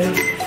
네.